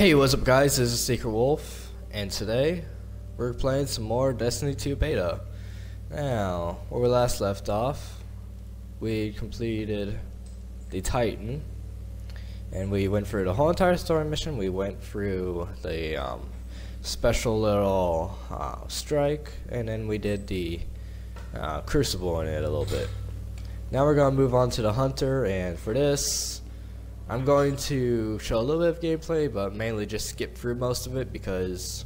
Hey, what's up guys, this is Secret Wolf, and today we're playing some more Destiny 2 Beta. Now, where we last left off, we completed the Titan, and we went through the whole entire story mission, we went through the um, special little uh, strike, and then we did the uh, Crucible in it a little bit. Now we're going to move on to the Hunter, and for this, I'm going to show a little bit of gameplay, but mainly just skip through most of it because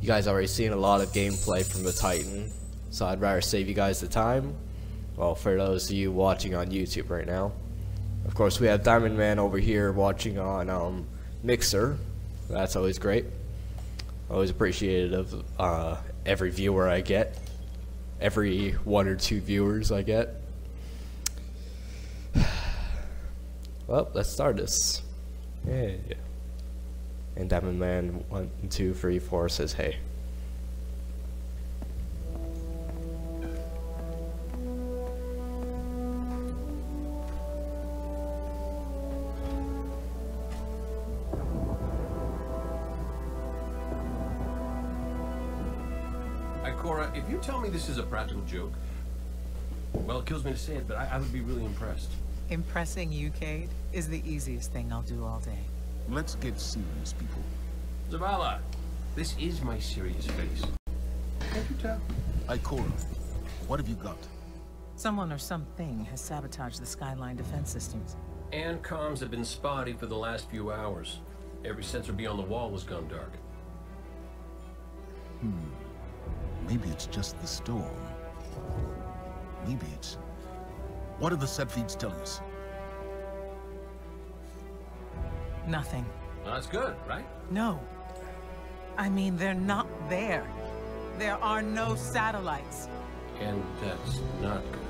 you guys already seen a lot of gameplay from the Titan. So I'd rather save you guys the time. Well, for those of you watching on YouTube right now. Of course, we have Diamond Man over here watching on um, Mixer. That's always great. Always appreciated of uh, every viewer I get. Every one or two viewers I get. Well, let's start this. Yeah. And Diamond Man 1, 2, 3, 4 says hey. Ikora, if you tell me this is a practical joke, well, it kills me to say it, but I, I would be really impressed. Impressing you, Cayde, is the easiest thing I'll do all day. Let's get serious, people. Zavala, this is my serious face. Can't you tell? Ikora, what have you got? Someone or something has sabotaged the Skyline defense systems. And comms have been spotty for the last few hours. Every sensor beyond the wall has gone dark. Hmm. Maybe it's just the storm. Maybe it's what are the set feeds telling us? Nothing. Well, that's good, right? No. I mean, they're not there. There are no satellites. And that's not good.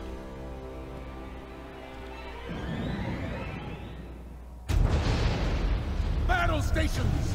Battle stations!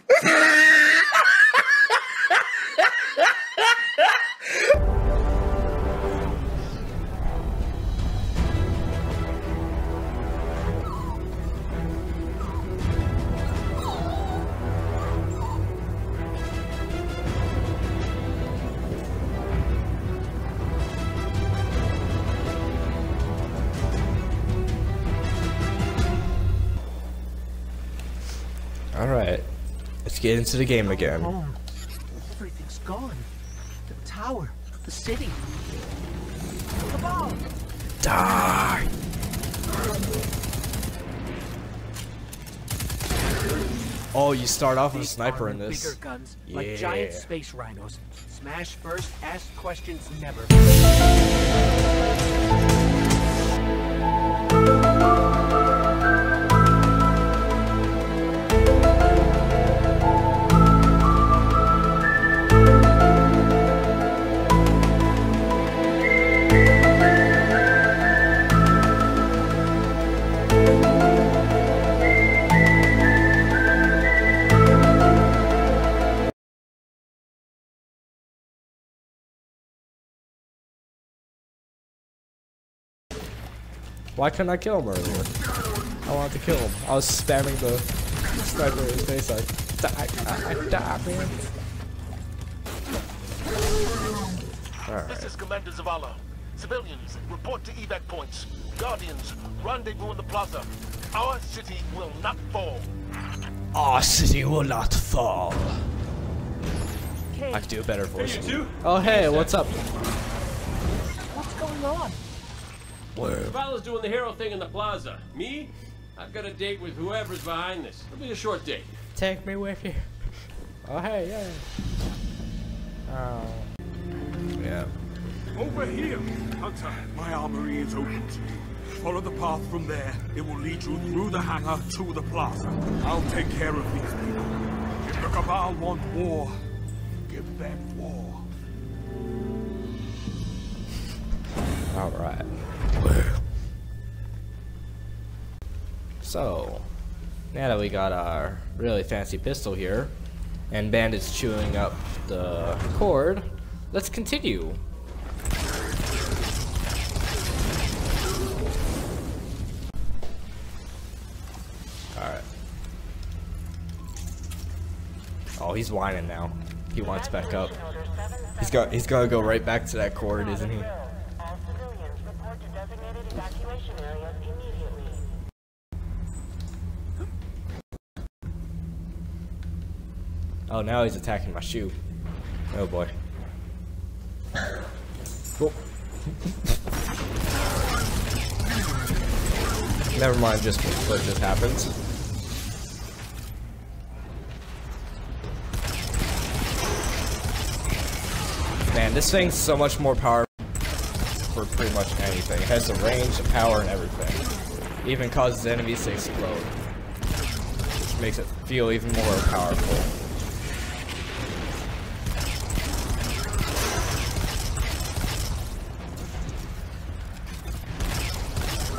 Alright. Let's get into the game again. Home. Everything's gone. The tower, the city. Come on! Die! Oh, you start off with a sniper in this. Bigger guns, yeah. like giant space rhinos. Smash first, ask questions never. Why couldn't I kill him earlier? I wanted to kill him. I was spamming the sniper in his face like, die, die, die, man. Alright. This is Commander Zavala. Civilians, report to evac points. Guardians, rendezvous in the plaza. Our city will not fall. Our city will not fall. Okay. I could do a better voice. you? Oh hey, what's up? What's going on? Where? Fella's doing the hero thing in the plaza. Me? I've got a date with whoever's behind this. It'll be a short date. Take me with you. Oh hey, yeah. Oh. Yeah. Over here, Hunter. My armory is open to you. Follow the path from there. It will lead you through the hangar to the plaza. I'll take care of these people. If the Cabal want war, give them war. Alright. So, now that we got our really fancy pistol here, and Bandit's chewing up the cord, let's continue. Alright. Oh, he's whining now. He wants back up. He's got he's gonna go right back to that cord, isn't he? Oh, now he's attacking my shoe. Oh boy. Cool. Never mind, just what just happened. Man, this thing's so much more powerful for pretty much anything. It has the range, the power, and everything. Even causes enemies to explode. Which makes it feel even more powerful.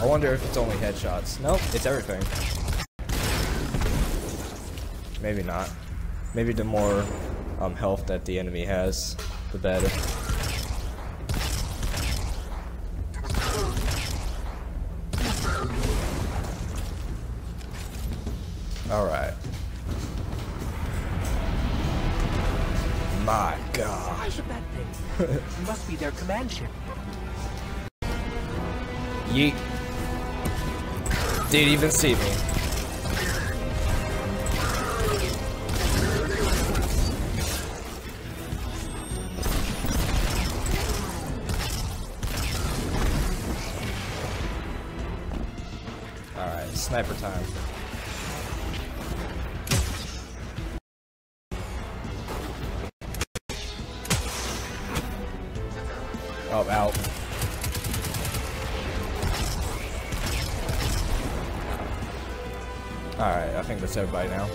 I wonder if it's only headshots. Nope, it's everything. Maybe not. Maybe the more um, health that the enemy has, the better. Alright. My god. That thing? Must be their command ship. Yeet. Didn't even see me. Alright, sniper time. Everybody now.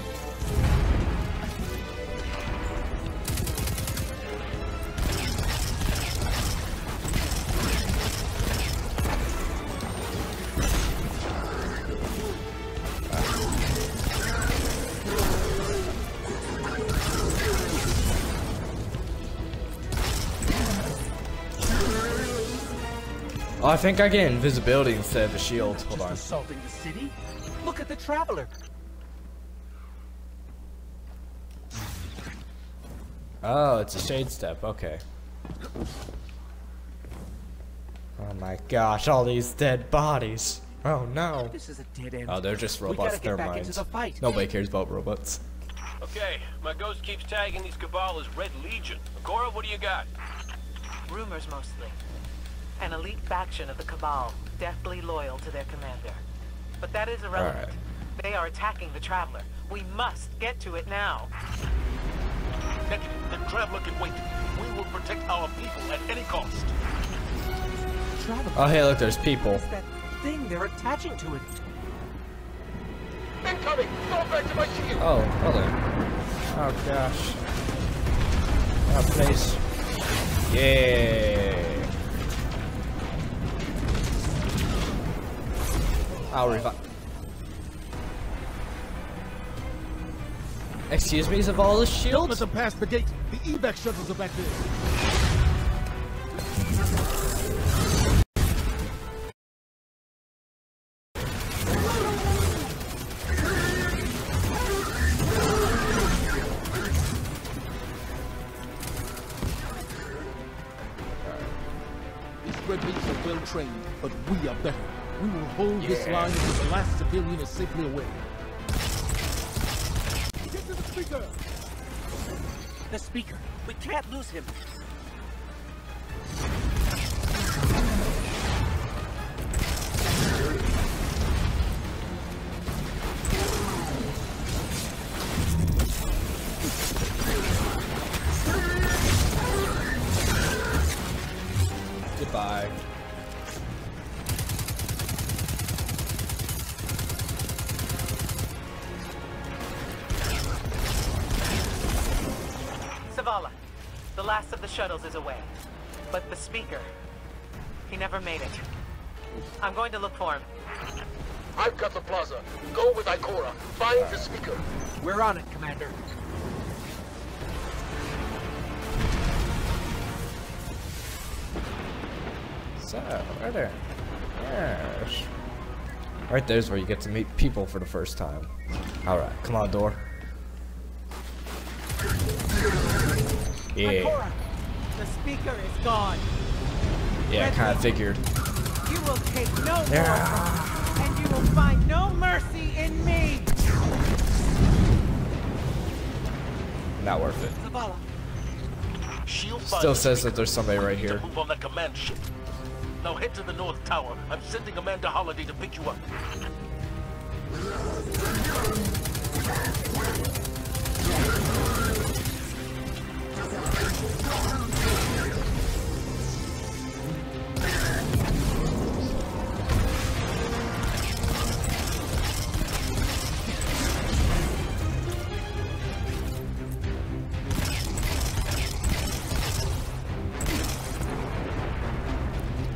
I think I get invisibility instead of a shield. Hold on. assaulting the city? Look at the traveler. Oh, it's a shade step. Okay. Oh my gosh, all these dead bodies. Oh no. This is a dead end. Oh, they're just We robots. gotta get Never back mind. into the fight. Nobody cares about robots. Okay, my ghost keeps tagging these Cabal as Red Legion. Cora, what do you got? Rumors mostly. An elite faction of the Cabal, deathly loyal to their commander. But that is irrelevant. Alright. They are attacking the Traveler. We must get to it now. Negative. The Traveler can wait. We will protect our people at any cost. Traveler. Oh hey, look, there's people. What's that thing they're attaching to it? Incoming! Go back to my shield! Oh, hold. Oh gosh. Oh please. Yeah. I'll revive. Excuse me, Zavala's Don't let shield? them pass the gate. The evac shuttles are back there. This Serpents are well trained, but we are better. We will hold this line until the last civilian is safely away. Speaker! The speaker. We can't lose him. Last of the shuttles is away. But the speaker, he never made it. I'm going to look for him. I've got the plaza. Go with Ikora. Find the speaker. We're on it, Commander. So, right there. Yes. Right there's where you get to meet people for the first time. Alright, come on, door. Yeah, Ikora, the speaker is gone. yeah, I kinda figured. You will take no Yeah. more, and you will find no mercy in me. Not worth it. Zavala, Still says that there's somebody right here. To move on that command ship. Now head to the North Tower. I'm sending Amanda Holliday to pick you up.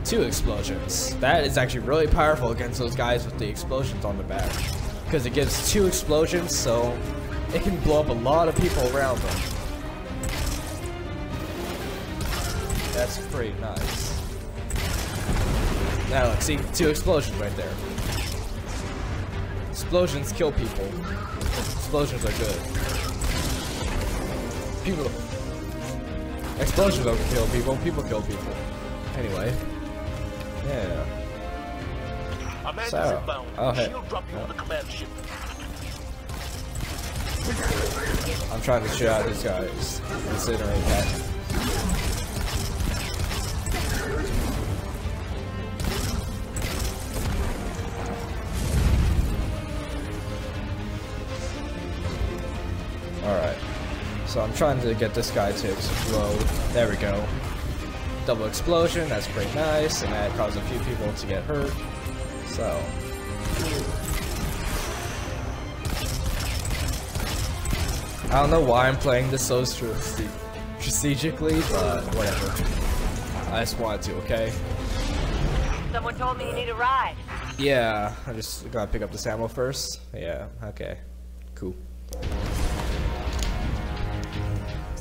Two explosions. That is actually really powerful against those guys with the explosions on the back. Because it gives two explosions, so it can blow up a lot of people around them. That's pretty nice. Now see, two explosions right there. Explosions kill people. Explosions are good. People. Explosions don't kill people, people kill people. Anyway. Yeah. Amanda's So, inbound. oh, hey. She'll drop you on the command ship. I'm trying to shoot out these guys. Considering that. So I'm trying to get this guy to explode. There we go. Double explosion, that's pretty nice, and that caused a few people to get hurt. So. I don't know why I'm playing this so strate- strategically, but whatever. I just wanted to, okay? Someone told me you need a ride. Yeah, I just gotta pick up this ammo first. Yeah, okay. Cool.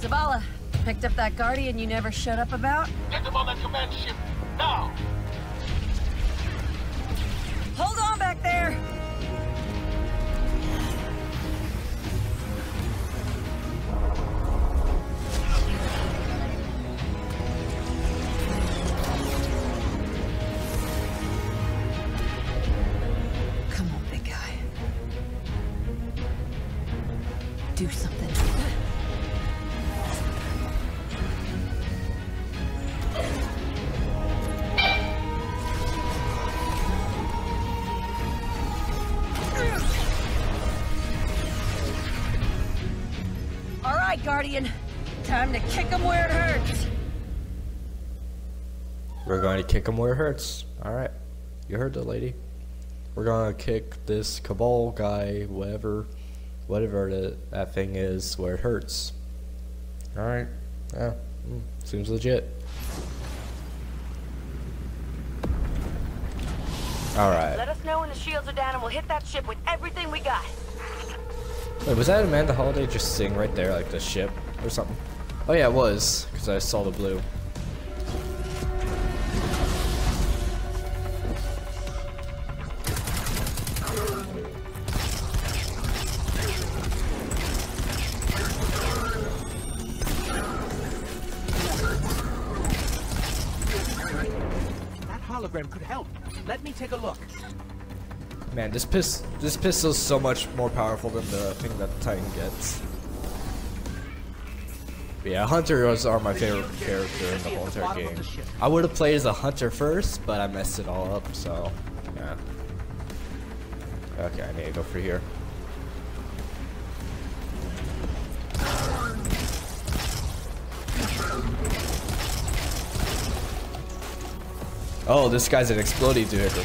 Zavala, picked up that Guardian you never shut up about? Get them on that command ship. Now! Hold on back there! Right, Guardian. Time to kick him where it hurts. We're going to kick him where it hurts. Alright. You heard the lady. We're gonna kick this Cabal guy, whatever, whatever the, that thing is, where it hurts. Alright. Yeah. mm, seems legit. Alright. Let us know when the shields are down and we'll hit that ship with everything we got. Wait, was that Amanda Holliday just sitting right there, like the ship or something? Oh yeah, it was, because I saw the blue. This pis this pistol's so much more powerful than the thing that Titan gets. But yeah, Hunter was are my favorite character in the whole entire game. I would have played as a Hunter first, but I messed it all up, so yeah. Okay, I need to go for here. Oh, this guy's an exploding vehicle.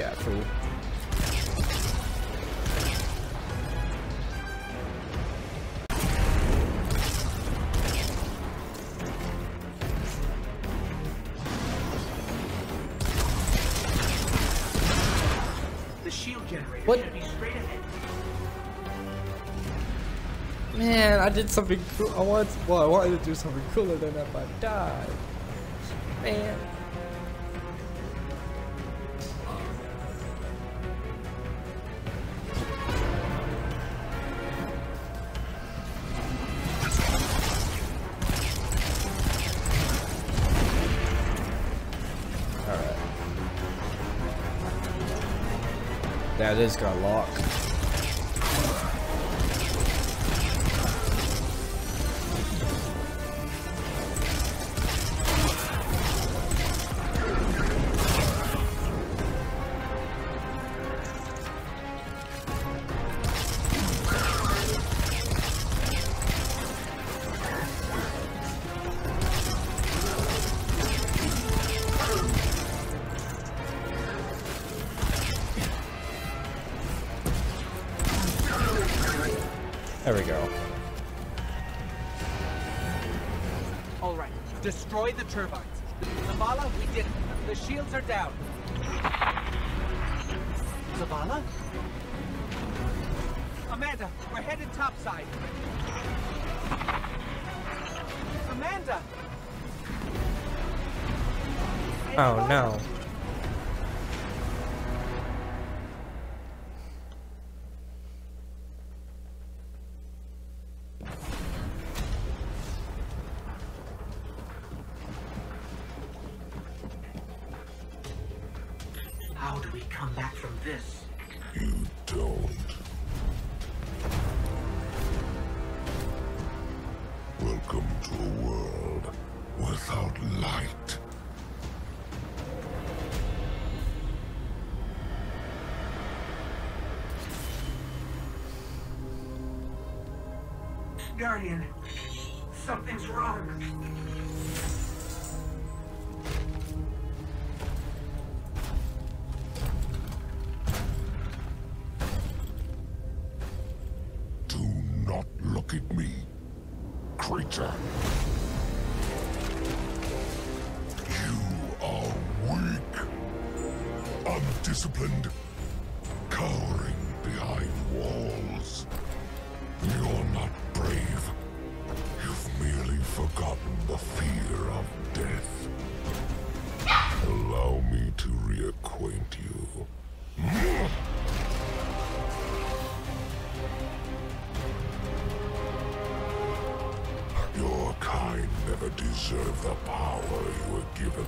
At, fool? Did something cool. I want, well, I wanted to do something cooler than if I died. Man. Alright. That is gonna lock. We go. All right, destroy the turbines. Zavala, we did it. The shields are down. Zavala? Amanda, we're headed topside. Amanda! Oh no. Guardian, something's wrong. Deserved the power you were given.